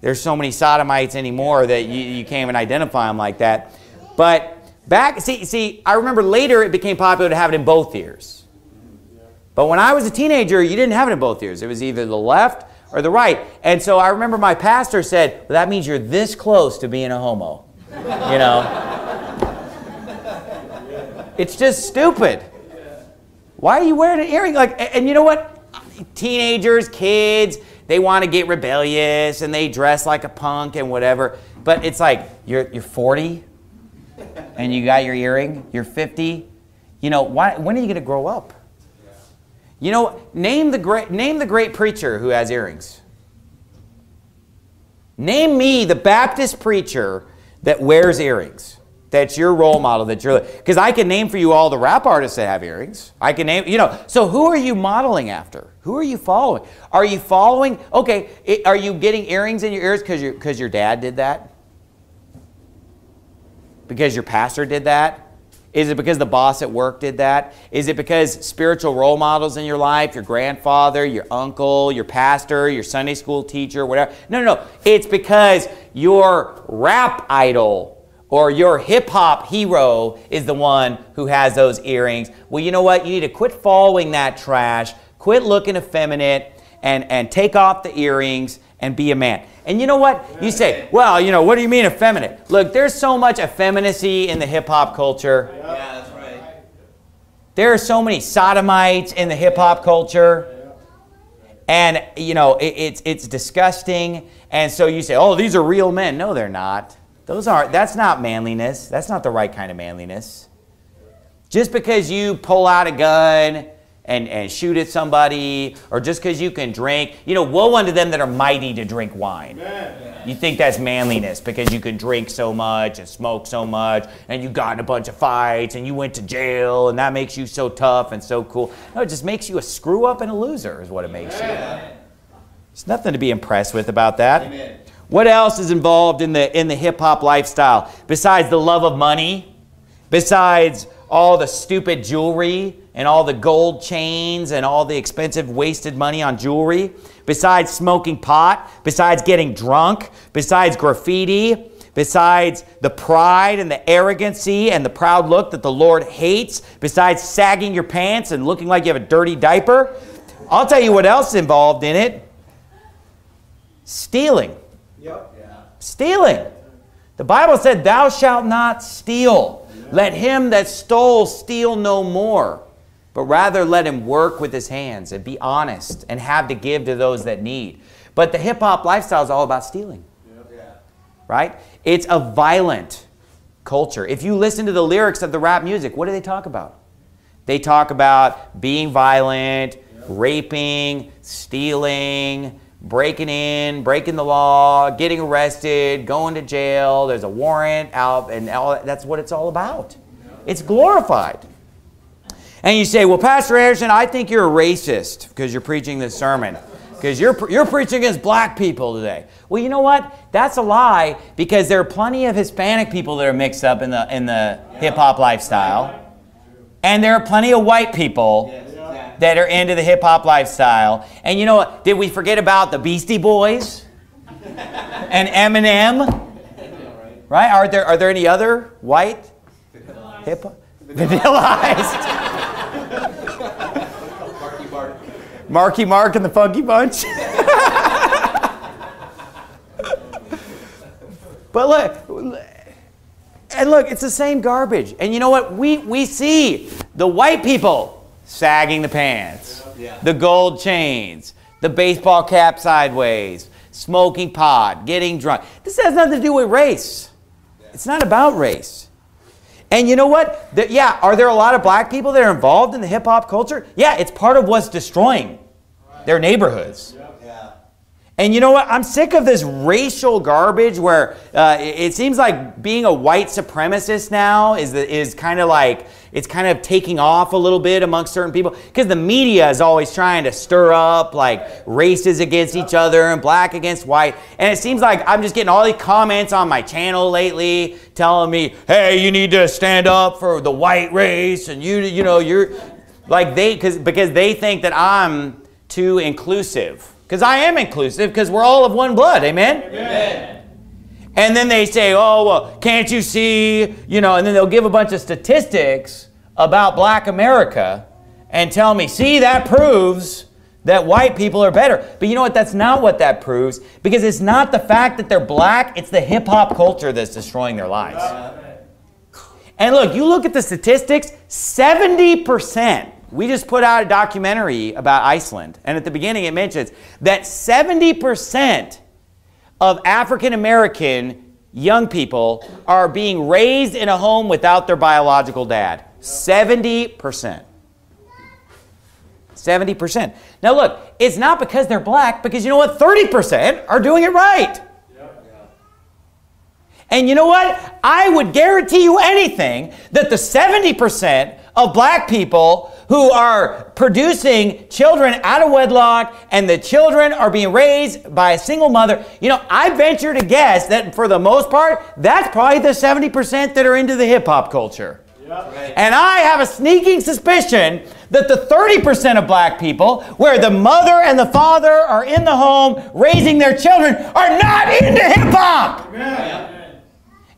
there's so many sodomites anymore that you, you can't even identify them like that. But back, see, see, I remember later it became popular to have it in both ears. But when I was a teenager, you didn't have it in both ears. It was either the left or the right. And so I remember my pastor said, well, that means you're this close to being a homo. You know? it's just stupid. Why are you wearing an earring? Like, and- you know what? Teenagers, kids, they want to get rebellious and they dress like a punk and whatever. But it's like you're you're 40 and you got your earring. You're 50. You know, why, when are you going to grow up? You know, name the great name the great preacher who has earrings. Name me the Baptist preacher that wears earrings. That's your role model. That you're because I can name for you all the rap artists that have earrings. I can name you know. So who are you modeling after? Who are you following? Are you following? Okay, i- are you getting earrings in your ears because your because your dad did that? Because your pastor did that? Is it because the boss at work did that? Is it because spiritual role models in your life, your grandfather, your uncle, your pastor, your Sunday school teacher, whatever? No, no, no. It's because your rap idol or your hip hop hero is the one who has those earrings. Well, you know what? You need to quit following that trash, quit looking effeminate, and, and take off the earrings and be a man. And you know what? You say, well, you know, what do you mean effeminate? Look, there's so much effeminacy in the hip hop culture. Yeah, that's right. There are so many sodomites in the hip hop culture. And, you know, it, it's, it's disgusting. And so you say, oh, these are real men. No, they're not. Those aren't, that's not manliness. That's not the right kind of manliness. Just because you pull out a gun and, and shoot at somebody, or just because you can drink, you know, woe unto them that are mighty to drink wine. You think that's manliness because you can drink so much and smoke so much, and you got in a bunch of fights, and you went to jail, and that makes you so tough and so cool. No, it just makes you a screw up and a loser, is what it makes you. There's nothing to be impressed with about that. Amen. What else is involved in the in the hip hop lifestyle besides the love of money? Besides all the stupid jewelry and all the gold chains and all the expensive wasted money on jewelry? Besides smoking pot? Besides getting drunk? Besides graffiti? Besides the pride and the arrogancy and the proud look that the Lord hates? Besides sagging your pants and looking like you have a dirty diaper? I'll tell you what else is involved in it. Stealing. Yep. Yeah. Stealing. The Bible said, Thou shalt not steal. Let him that stole steal no more, but rather let him work with his hands and be honest and have to give to those that need. But the hip hop lifestyle is all about stealing, Yeah. right? It's a violent culture. If you listen to the lyrics of the rap music, what do they talk about? They talk about being violent, raping, stealing, breaking in, breaking the law, getting arrested, going to jail. There's a warrant out, and all that. that's what it's all about. It's glorified. And you say, well, Pastor Anderson, I think you're a racist because you're preaching this sermon. Because you're, you're preaching against black people today. Well, you know what? That's a lie because there are plenty of Hispanic people that are mixed up in the, in the hip hop lifestyle. And there are plenty of white people. That are into the hip hop lifestyle. And you know what? Did we forget about the Beastie Boys and Eminem? Right? Are there are there any other white hip hop Vanilla Ice Marky Mark. Marky Mark and the Funky Bunch? but look, and look, it's the same garbage. And you know what? We we see the white people sagging the pants, Yeah. the gold chains, the baseball cap sideways, smoking pot, getting drunk. This has nothing to do with race. It's not about race. And you know what? The- yeah, are there a lot of black people that are involved in the hip hop culture? Yeah, it's part of what's destroying their neighborhoods. Yeah. And you know what? I'm sick of this racial garbage where uh, it seems like being a white supremacist now is is kind of like it's kind of taking off a little bit amongst certain people because the media is always trying to stir up like races against each other and black against white. And it seems like I'm just getting all these comments on my channel lately telling me, "Hey, you need to stand up for the white race," and you you know you're like they because because they think that I'm too inclusive. Because I am inclusive, because we're all of one blood. Amen? Amen. And then they say, oh, well, can't you see? You know, and then they'll give a bunch of statistics about black America and tell me, see, that proves that white people are better. But you know what? That's not what that proves because it's not the fact that they're black, it's the hip hop culture that's destroying their lives. And look, you look at the statistics 70%. We just put out a documentary about Iceland, and at the beginning it mentions that 70% of African American young people are being raised in a home without their biological dad. 70%. 70%. Now look, it's not because they're black, because you know what? 30% are doing it right. And you know what? I would guarantee you anything that the 70% of black people who are producing children out of wedlock and the children are being raised by a single mother, you know, I venture to guess that for the most part, that's probably the 70% that are into the hip hop culture. And I have a sneaking suspicion that the 30% of black people, where the mother and the father are in the home raising their children, are not into hip hop.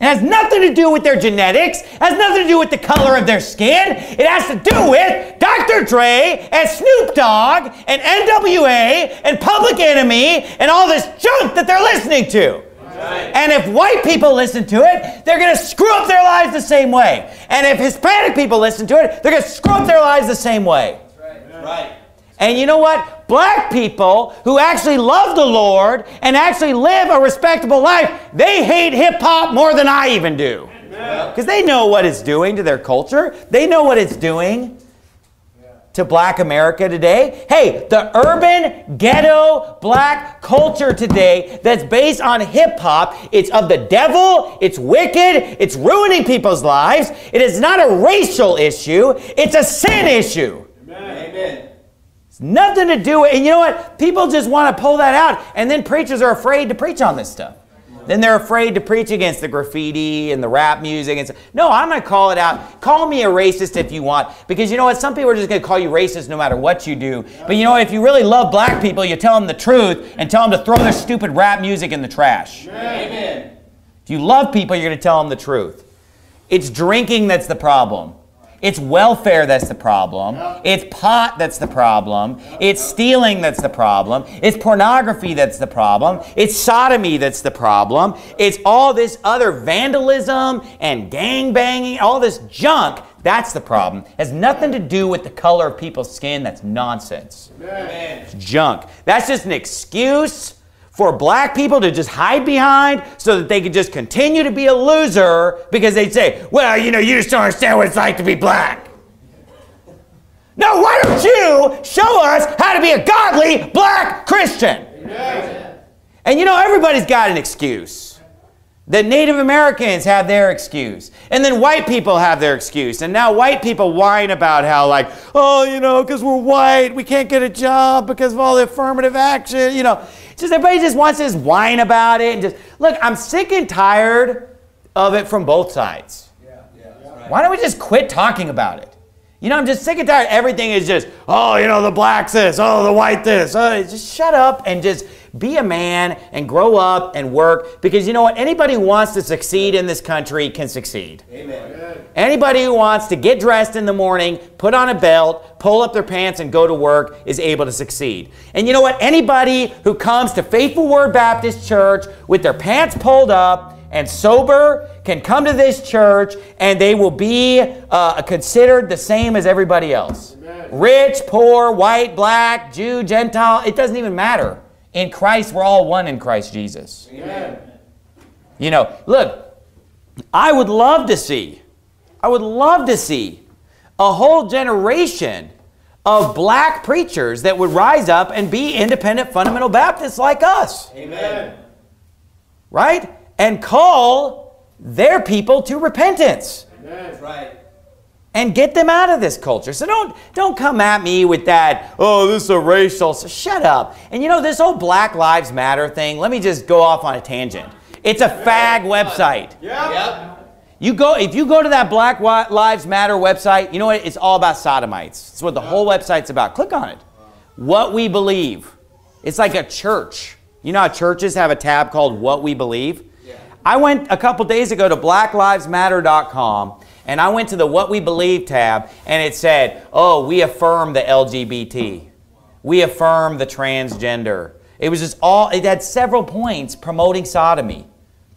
It has nothing to do with their genetics, it has nothing to do with the color of their skin. It has to do with Dr. Dre and Snoop Dogg and NWA and Public Enemy and all this junk that they're listening to. And if white people listen to it, they're going to screw up their lives the same way. And if Hispanic people listen to it, they're going to screw up their lives the same way. Right. Right. And you know what? Black people who actually love the Lord and actually live a respectable life, they hate hip hop more than I even do. Because they know what it's doing to their culture, they know what it's doing to black America today. Hey, the urban ghetto black culture today that's based on hip hop, it's of the devil, it's wicked, it's ruining people's lives. It is not a racial issue, it's a sin issue. Amen. Nothing to do with, and you know what? People just want to pull that out, and then preachers are afraid to preach on this stuff. Then they're afraid to preach against the graffiti and the rap music and stuff. No, I'm going to call it out. Call me a racist if you want, because you know what? Some people are just going to call you racist no matter what you do. But you know what? If you really love black people, you tell them the truth and tell them to throw their stupid rap music in the trash. Amen. If you love people, you're going to tell them the truth. It's drinking that's the problem. It's welfare that's the problem. It's pot that's the problem. It's stealing that's the problem. It's pornography that's the problem. It's sodomy that's the problem. It's all this other vandalism and gang banging, all this junk. That's the problem. It has nothing to do with the color of people's skin. That's nonsense. Amen. It's junk. That's just an excuse for black people to just hide behind so that they could just continue to be a loser because they'd say, well, you know, you just don't understand what it's like to be black. No, why don't you show us how to be a godly black Christian? And you know, everybody's got an excuse. The Native Americans have their excuse. And then white people have their excuse. And now white people whine about how, like, oh, you know, because we're white, we can't get a job because of all the affirmative action. You know, just everybody just wants to just whine about it. And just, look, I'm sick and tired of it from both sides. Why don't we just quit talking about it? You know, I'm just sick and tired. Everything is just, oh, you know, the blacks this, oh, the white this. Oh, just shut up and just be a man and grow up and work. Because you know what? Anybody who wants to succeed in this country can succeed. Amen. Anybody who wants to get dressed in the morning, put on a belt, pull up their pants, and go to work is able to succeed. And you know what? Anybody who comes to Faithful Word Baptist Church with their pants pulled up and sober can come to this church and they will be uh, considered the same as everybody else. Rich, poor, white, black, Jew, Gentile, it doesn't even matter. In Christ, we're all one in Christ Jesus. Amen. You know, look, I would love to see, I would love to see a whole generation of black preachers that would rise up and be independent fundamental Baptists like us, Amen. right? And call their people to repentance That's right. And get them out of this culture. So don't don't come at me with that, oh, this is a racial. So shut up. And you know this whole Black Lives Matter thing, let me just go off on a tangent. It's a fag website. Yep. You go if you go to that Black Lives Matter website, you know what? It's all about sodomites. It's what the whole website's about. Click on it. What we believe. It's like a church. You know how churches have a tab called What We Believe? Yeah. I went a couple days ago to blacklivesmatter.com and I went to the What We Believe tab and it said, "Oh, we affirm the LGBT. We affirm the transgender." It was just all it had several points promoting sodomy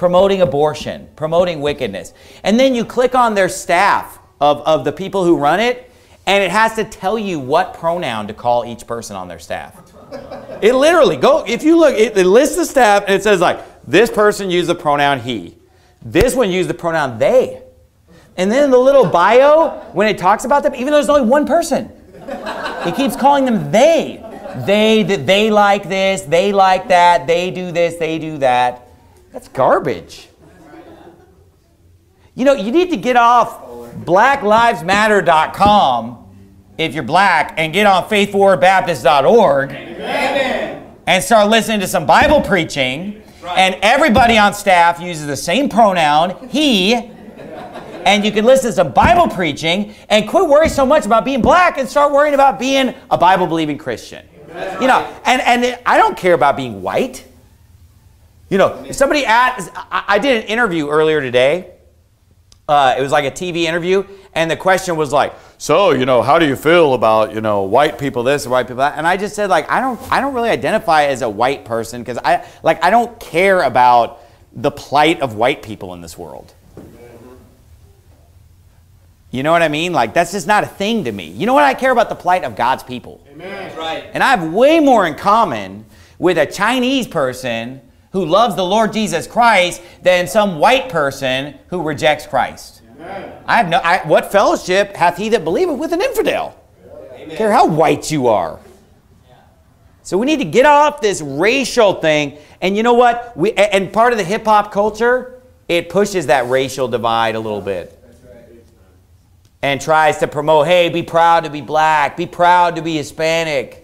promoting abortion, promoting wickedness. And then you click on their staff of, of the people who run it, and it has to tell you what pronoun to call each person on their staff. It literally go if you look, it, it lists the staff and it says like this person used the pronoun he, this one used the pronoun they, and then the little bio when it talks about them, even though there's only one person, it keeps calling them they. They that they like this, they like that, they do this, they do that. That's garbage. You know, you need to get off blacklivesmatter.com if you're black and get on faithfulwordbaptist.org and start listening to some Bible preaching. And everybody on staff uses the same pronoun, he. And you can listen to some Bible preaching and quit worrying so much about being black and start worrying about being a Bible believing Christian. You know, and, and I don't care about being white. You know, if somebody asked, I, I did an interview earlier today. Uh, it was like a TV interview, and the question was like, "So, you know, how do you feel about you know white people this and white people that?" And I just said like, I don't, I don't really identify as a white person because I like I don't care about the plight of white people in this world. You know what I mean? Like that's just not a thing to me. You know what I care about the plight of God's people. That's right. And I have way more in common with a Chinese person who loves the Lord Jesus Christ than some white person who rejects Christ. Amen. I have no I, what fellowship hath he that believeth with an infidel? Amen. Care how white you are. So we need to get off this racial thing. And you know what? We and part of the hip hop culture, it pushes that racial divide a little bit. And tries to promote, hey, be proud to be black, be proud to be Hispanic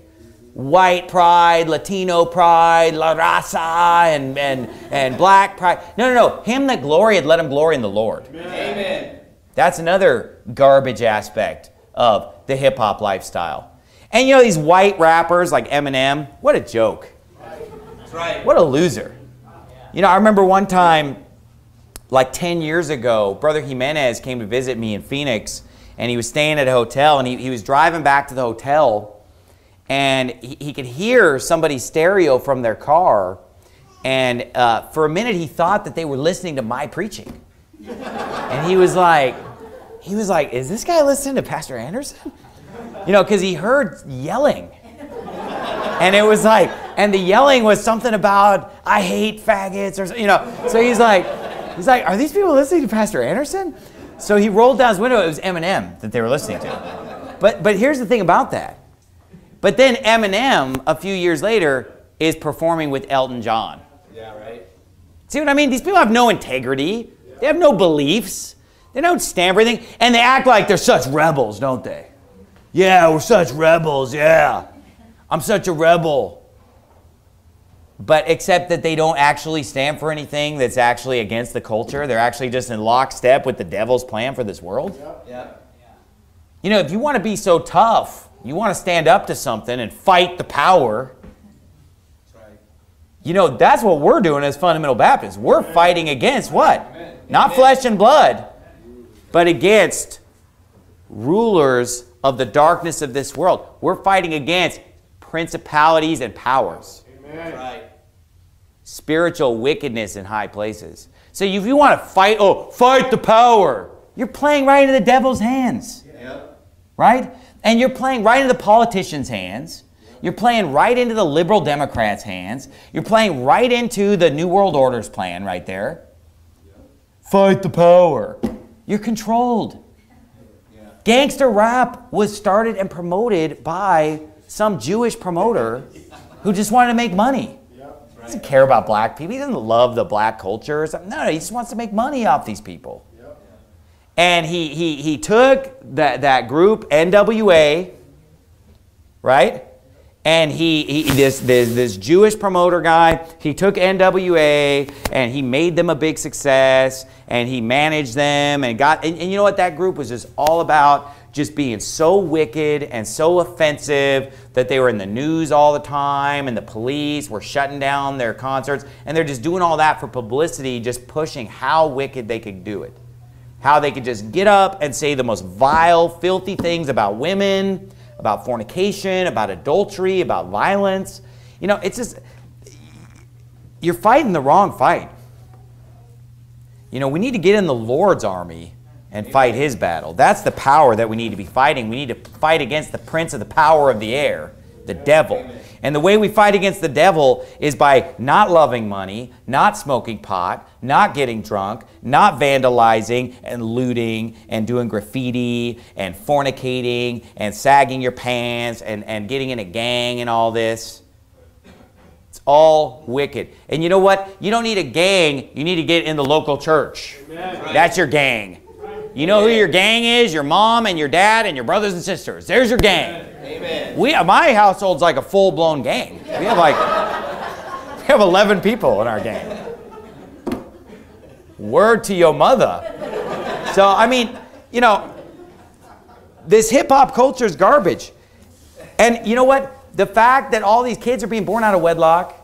white pride, Latino pride, La Raza, and, and, and black pride. No, no, no. Him that gloried, let him glory in the Lord. Amen. That's another garbage aspect of the hip hop lifestyle. And you know, these white rappers like Eminem, what a joke. That's right. What a loser. You know, I remember one time, like 10 years ago, Brother Jimenez came to visit me in Phoenix, and he was staying at a hotel, and he, he was driving back to the hotel, and he, he could hear somebody's stereo from their car. And uh, for a minute, he thought that they were listening to my preaching. And he was like, he was like, is this guy listening to Pastor Anderson? You know, because he heard yelling. And it was like, and the yelling was something about, I hate faggots, or, you know. So he's like, he's like, are these people listening to Pastor Anderson? So he rolled down his window, it was Eminem that they were listening to. But, but here's the thing about that. But then Eminem, a few years later, is performing with Elton John. Yeah, right. See what I mean? These people have no integrity. They have no beliefs. They don't stand for anything. And they act like they're such rebels, don't they? Yeah, we're such rebels, yeah. I'm such a rebel. But except that they don't actually stand for anything that's actually against the culture. They're actually just in lockstep with the devil's plan for this world. Yeah. You know, if you want to be so tough, you want to stand up to something and fight the power. Right. You know, that's what we're doing as fundamental Baptists. We're fighting against what? Amen. Not Amen. flesh and blood, but against rulers of the darkness of this world. We're fighting against principalities and powers, That's right. spiritual wickedness in high places. So if you want to fight, oh, fight the power, you're playing right into the devil's hands right? And you're playing right into the politicians' hands. You're playing right into the liberal Democrats' hands. You're playing right into the New World Order's plan right there. Fight the power. You're controlled. Yeah. Gangster rap was started and promoted by some Jewish promoter who just wanted to make money. He doesn't care about black people. He doesn't love the black culture. Or something. No, he just wants to make money off these people. And he, he, he took that, that group, NWA, right? And he, he this, this, this Jewish promoter guy, he took NWA and he made them a big success and he managed them and got, and, and you know what? That group was just all about just being so wicked and so offensive that they were in the news all the time and the police were shutting down their concerts and they're just doing all that for publicity, just pushing how wicked they could do it. How they could just get up and say the most vile, filthy things about women, about fornication, about adultery, about violence. You know, it's just, you're fighting the wrong fight. You know, we need to get in the Lord's army and fight his battle. That's the power that we need to be fighting. We need to fight against the prince of the power of the air, the devil. And the way we fight against the devil is by not loving money, not smoking pot, not getting drunk, not vandalizing and looting and doing graffiti and fornicating and sagging your pants and, and getting in a gang and all this. It's all wicked. And you know what? You don't need a gang, you need to get in the local church. That's your gang. You know who your gang is? Your mom and your dad and your brothers and sisters. There's your gang. Amen. We my household's like a full blown gang. We have like we have 11 people in our gang. Word to your mother. So I mean, you know, this hip hop culture is garbage. And you know what? The fact that all these kids are being born out of wedlock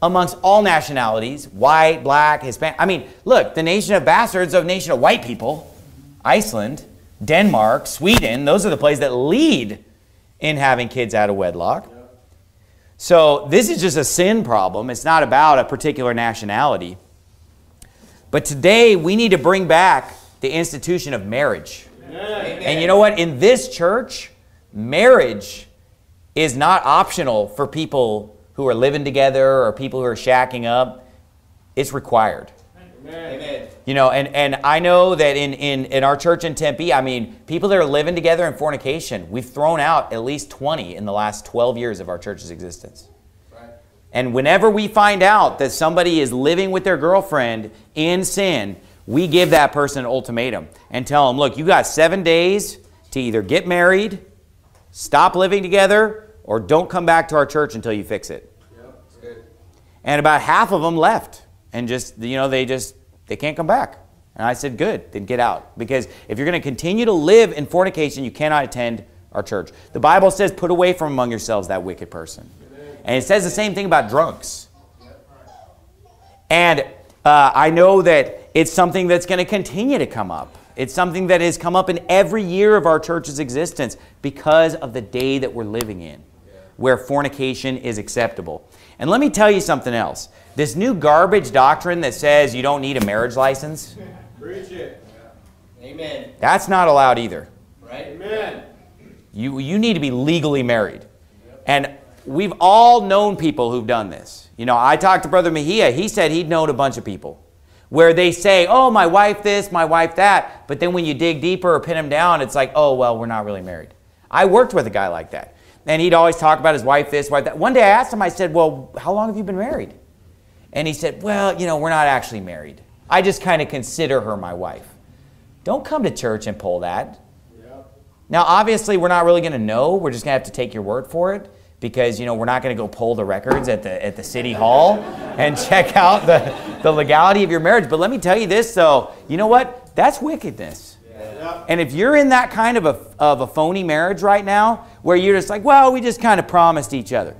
amongst all nationalities, white, black, Hispanic. I mean, look, the nation of bastards of nation of white people. Iceland, Denmark, Sweden, those are the places that lead in having kids out of wedlock. So this is just a sin problem. It's not about a particular nationality. But today we need to bring back the institution of marriage. Amen. And you know what? In this church, marriage is not optional for people who are living together or people who are shacking up. It's required. Amen. You know, and, and I know that in, in, in our church in Tempe, I mean, people that are living together in fornication, we've thrown out at least 20 in the last 12 years of our church's existence. Right. And whenever we find out that somebody is living with their girlfriend in sin, we give that person an ultimatum and tell them, look, you got seven days to either get married, stop living together, or don't come back to our church until you fix it. Yep. Good. And about half of them left and just, you know, they just, they can't come back. And I said, good, then get out. Because if you're going to continue to live in fornication, you cannot attend our church. The Bible says, put away from among yourselves that wicked person. And it says the same thing about drunks. And uh, I know that it's something that's going to continue to come up. It's something that has come up in every year of our church's existence because of the day that we're living in, where fornication is acceptable. And let me tell you something else. This new garbage doctrine that says you don't need a marriage license, Preach it. Amen. that's not allowed either. Right? Amen. You, you need to be legally married. And we've all known people who've done this. You know, I talked to Brother Mejia. He said he'd known a bunch of people where they say, oh, my wife this, my wife that. But then when you dig deeper or pin them down, it's like, oh, well, we're not really married. I worked with a guy like that. And he'd always talk about his wife this, wife that. One day I asked him, I said, well, how long have you been married? And he said, well, you know, we're not actually married. I just kind of consider her my wife. Don't come to church and pull that. Now, obviously, we're not really going to know. We're just going to have to take your word for it because, you know, we're not going to go pull the records at the, at the city hall and check out the, the legality of your marriage. But let me tell you this, though. You know what? That's wickedness. And if you're in that kind of a, of a phony marriage right now where you're just like, well, we just kind of promised each other.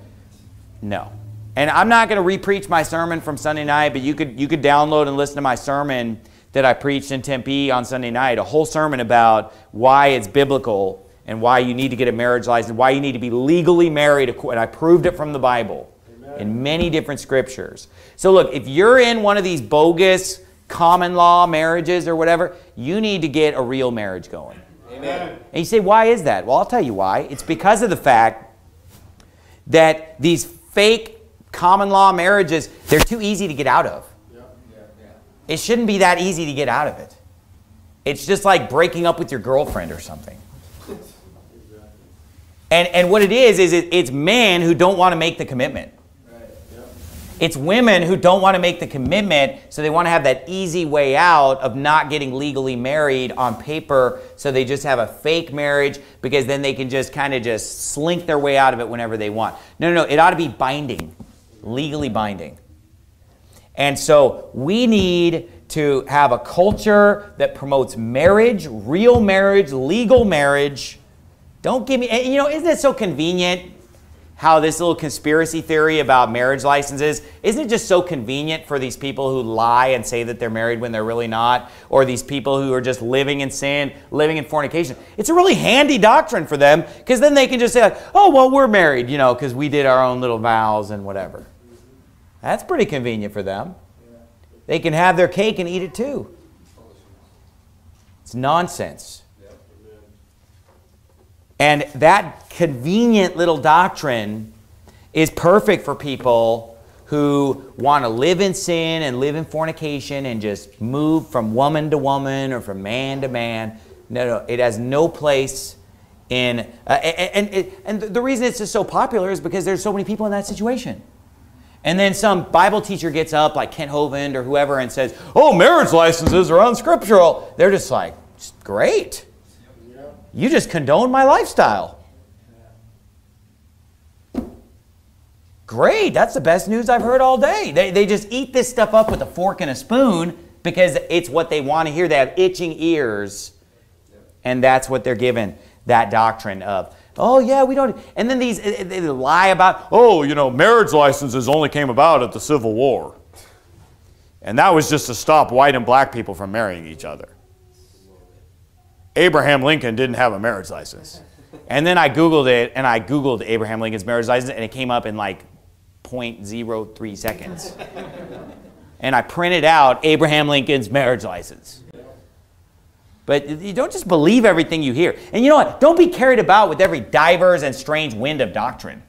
No. And I'm not going to repreach my sermon from Sunday night, but you could, you could download and listen to my sermon that I preached in Tempe on Sunday night, a whole sermon about why it's biblical and why you need to get a marriage license, why you need to be legally married. And I proved it from the Bible in many different scriptures. So look, if you're in one of these bogus common law marriages or whatever, you need to get a real marriage going. Amen. And you say, why is that? Well, I'll tell you why. It's because of the fact that these fake common law marriages, they're too easy to get out of. It shouldn't be that easy to get out of it. It's just like breaking up with your girlfriend or something. And, and what it is, is it, it's men who don't want to make the commitment. It's women who don't want to make the commitment, so they want to have that easy way out of not getting legally married on paper, so they just have a fake marriage because then they can just kind of just slink their way out of it whenever they want. No, no, no, it ought to be binding, legally binding. And so we need to have a culture that promotes marriage, real marriage, legal marriage. Don't give me, you know, isn't it so convenient? how this little conspiracy theory about marriage licenses isn't it just so convenient for these people who lie and say that they're married when they're really not or these people who are just living in sin living in fornication it's a really handy doctrine for them because then they can just say like, oh well we're married you know because we did our own little vows and whatever that's pretty convenient for them they can have their cake and eat it too it's nonsense and that convenient little doctrine is perfect for people who want to live in sin and live in fornication and just move from woman to woman or from man to man. No, no, it has no place in. Uh, and, and, and the reason it's just so popular is because there's so many people in that situation. And then some Bible teacher gets up, like Kent Hovind or whoever, and says, Oh, marriage licenses are unscriptural. They're just like, Great. You just condone my lifestyle. Great, that's the best news I've heard all day. They, they just eat this stuff up with a fork and a spoon because it's what they want to hear. They have itching ears, and that's what they're given that doctrine of. Oh, yeah, we don't. And then these, eh, eh, they lie about, oh, you know, marriage licenses only came about at the Civil War. And that was just to stop white and black people from marrying each other. Abraham Lincoln didn't have a marriage license. And then I Googled it, and I Googled Abraham Lincoln's marriage license, and it came up in like 0.03 seconds. and I printed out Abraham Lincoln's marriage license. But you don't just believe everything you hear. And you know what? Don't be carried about with every diverse and strange wind of doctrine.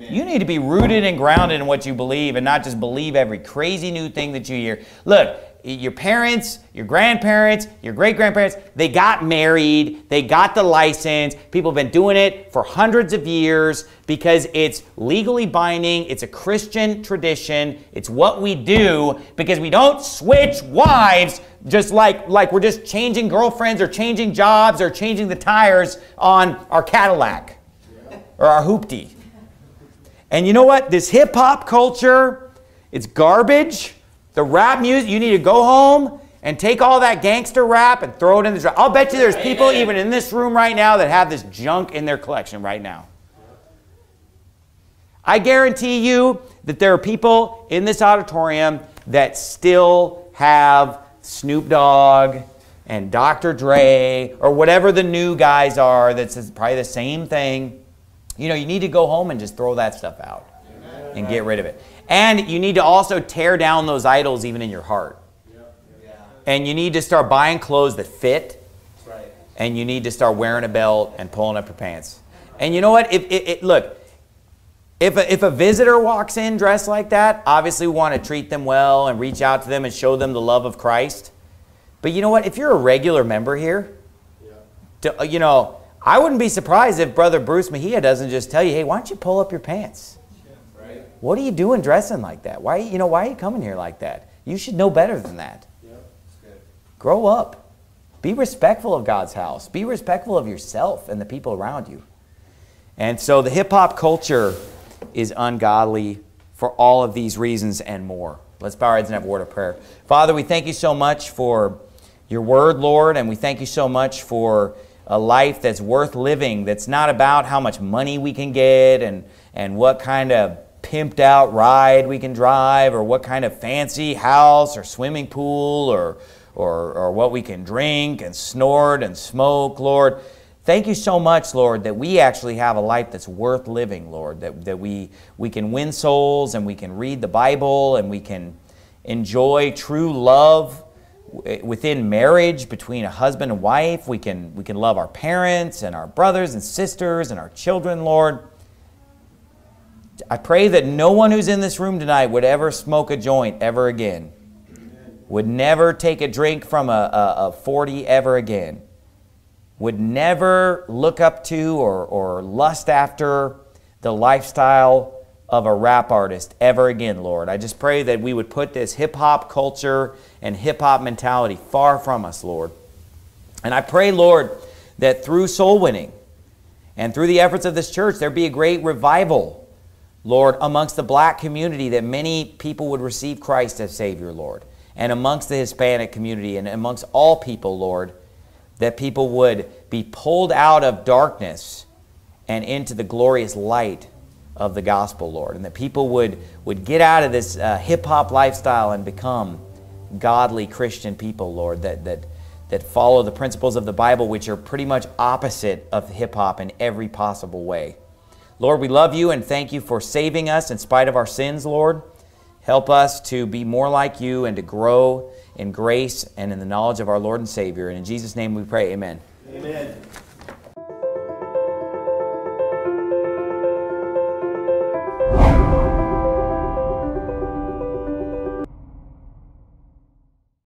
You need to be rooted and grounded in what you believe and not just believe every crazy new thing that you hear. Look, your parents, your grandparents, your great grandparents, they got married, they got the license. People have been doing it for hundreds of years because it's legally binding, it's a Christian tradition, it's what we do because we don't switch wives just like, like we're just changing girlfriends or changing jobs or changing the tires on our Cadillac or our hoopty. And you know what? This hip hop culture, it's garbage. The rap music, you need to go home and take all that gangster rap and throw it in the trash. I'll bet you there's people even in this room right now that have this junk in their collection right now. I guarantee you that there are people in this auditorium that still have Snoop Dogg and Dr. Dre or whatever the new guys are that's probably the same thing. You know, you need to go home and just throw that stuff out and get rid of it. And you need to also tear down those idols even in your heart. And you need to start buying clothes that fit. And you need to start wearing a belt and pulling up your pants. And you know what? If, look, if a, if a visitor walks in dressed like that, obviously we want to treat them well and reach out to them and show them the love of Christ. But you know what? If you're a regular member here, to, you know, I wouldn't be surprised if Brother Bruce Mejia doesn't just tell you, hey, why don't you pull up your pants? What are you doing dressing like that? Why, you know, why are you coming here like that? You should know better than that. Yeah, Grow up. Be respectful of God's house. Be respectful of yourself and the people around you. And so the hip hop culture is ungodly for all of these reasons and more. Let's bow our heads and have a word of prayer. Father, we thank you so much for your word, Lord, and we thank you so much for a life that's worth living, that's not about how much money we can get and, and what kind of pimped out ride we can drive or what kind of fancy house or swimming pool or, or, or what we can drink and snort and smoke, Lord. Thank you so much, Lord, that we actually have a life that's worth living, Lord, that, that we, we can win souls and we can read the Bible and we can enjoy true love eh, within marriage between a husband and wife. We can, we can love our parents and our brothers and sisters and our children, Lord. I pray that no one who's in this room tonight would ever smoke a joint ever again, would never take a drink from a, a, a 40 ever again. would never look up to or, or lust after the lifestyle of a rap artist ever again, Lord. I just pray that we would put this hip hop culture and hip hop mentality far from us, Lord. And I pray, Lord, that through soul winning and through the efforts of this church, there be a great revival, Lord, amongst the black community, that many people would receive Christ as Savior, Lord, and amongst the Hispanic community and amongst all people, Lord, that people would be pulled out of darkness and into the glorious light of the gospel, Lord, and that people would, would get out of this uh, hip hop lifestyle and become godly Christian people, Lord, that, that, that follow the principles of the Bible, which are pretty much opposite of hip hop in every possible way. Lord, we love you and thank you for saving us in spite of our sins, Lord. Help us to be more like you and to grow in grace and in the knowledge of our Lord and Savior. And in Jesus' name we pray, amen. Amen.